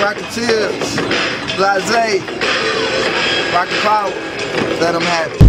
Rocketeers, Blase, Rocket Power, let them have it.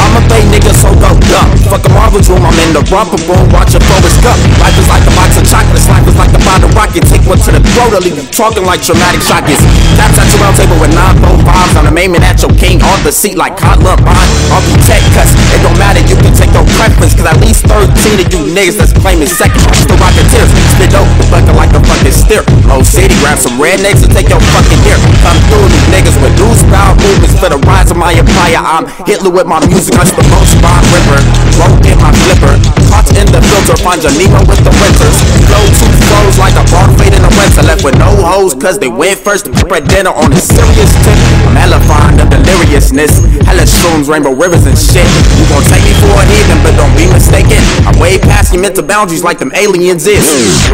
I'm a bay nigga, so go dumb. Fuck a Marvel room, I'm in the romper room, watch a Forrest Gump. Life is like a box of chocolates, life is like a bottle rocket. Take one to the throat, to leave you talking like traumatic shockers. Taps at your round table with nine phone bombs. I'm aiming at your king on the seat like Cotler Bond. All through tech cuts, it don't matter, you can take your preference. Cause at least 13 of you niggas that's claiming second. The Rocketeers, spit dope, fucking like a fucking steer. City, grab some rednecks and take your fucking ear. Come through these niggas with new style movements for the rise of my empire. I'm Hitler with my music, I'm the most bomb ripper. Broke in my flipper, caught in the filter, find your Nemo with the winters. Flow two flows like a bar fade in the winter. Left with no hoes, cause they went first to spread dinner on a serious tip. I'm hella fond of deliriousness. Hella shrooms, rainbow rivers and shit. You gon' take me for a heathen, but don't be mistaken. I'm way past your mental boundaries like them aliens is.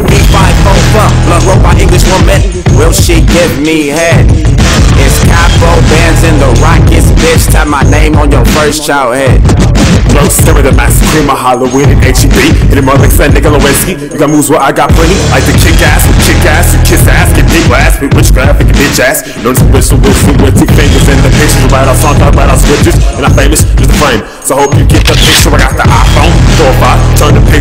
B5 phone funk, blood wrote by English woman. Will she give me head? It's capo bands in the Rockets, bitch. Tap my name on your first child head. Flow stir the master cream, my Halloween and HEB. And the mother said nigga Lewinsky. You got moves where I got plenty. Like the kick ass with kick ass, you kiss ass, get big ass, with witchcraft, and bitch ass. Notice the whistle, whistle with two fingers in the pictures. Write out songs, I write out switches. And I'm famous, just the frame. So hope you get the picture. I got the iPhone, 4 5, turn the pace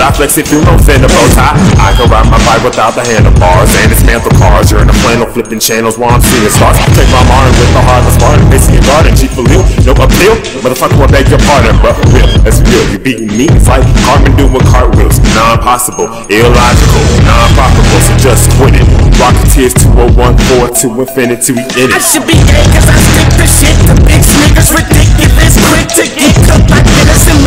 than I flex if you don't send a bow tie. I can ride my bike without the handlebars and dismantle cars. You're in the flannel flipping channels while I'm seeing stars. Take my mind with the heart, the smart, basically garden, for you. No appeal, motherfucker I beg your pardon, but real, that's real. You beating me, it's like Carmen doing cartwheels. Non-possible, illogical, non-profitable, so just quit it. Rocketeers 2014 to infinity, we in I it. should be gay cause I stick to shit The bitch niggas ridiculous Quick to get cooked like innocent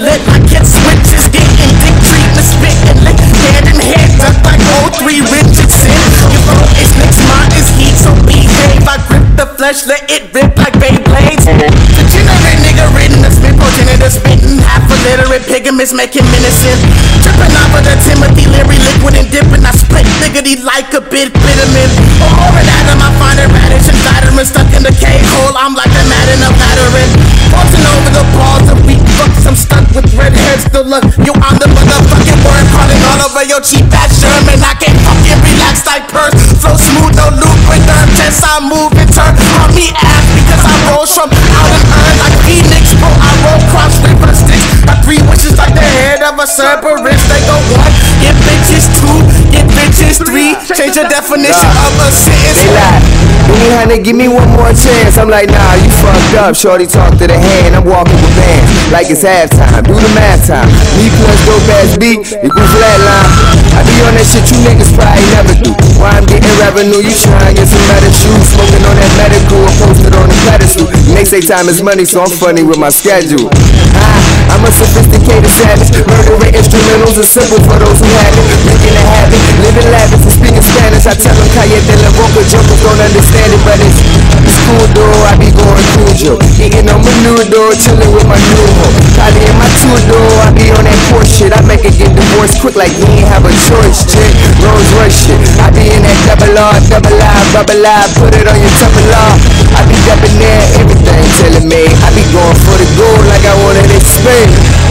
lit. Like it switches Getting dick treatment, spitting lick Head and head duck like 03 Richardson Your phone is next, mine is heat So behave, I grip the flesh Let it rip like Beyblades. Degenerate nigga written the spit Progenitor spitting. Half illiterate pigments making menacing Tripping off of the Timothy Leary liquid and dipping. I split niggity like a bit vitamin Or an atom I find it radish and vitamin Stuck in the cave. Hole I'm like a Madden of veteran. Bouncing over the balls with red hairs still look You on the motherfucking word Calling all over your cheap ass Sherman I can't fucking relax like purse Flow smooth no loop with nerve Test I move and turn on me ass Because I rose from out and earn Like Phoenix. Bro I roll cross river sticks. Got three wishes like the head of a Cerberus. They go one, get bitches. Two, get bitches. Three Change the definition of a sentence. They lie. Give me honey, give me one more chance. I'm like, nah, you fucked up. Shorty talk to the hand. I'm walking with bands. Like it's halftime. Do the math time. Me plus dope ass beat equals flatline. I be on that shit you niggas probably never do. Why I'm getting revenue, you trying get some better shoes. Smoking on that medical and posted on the pedestal. They say time is money, so I'm funny with my schedule. Ah, I'm a sophisticated savage. Murdering instrumentals are simple for those who have it. Making a habit, living lavish and speaking Spanish. I tell them Calle de la Boca jumpers don't understand it, but it's, it's cool though. I Cujo. Eating on menudo, chilling with my new hoe. Probably in my two door, I be on that poor shit. I make it get divorced quick like we ain't have a choice, chick. Rolls Royce shit. I be in that double R, double I, bubble I, put it on your R. I be dubbing there, everything telling me. I be going for the gold like I wanted it spin.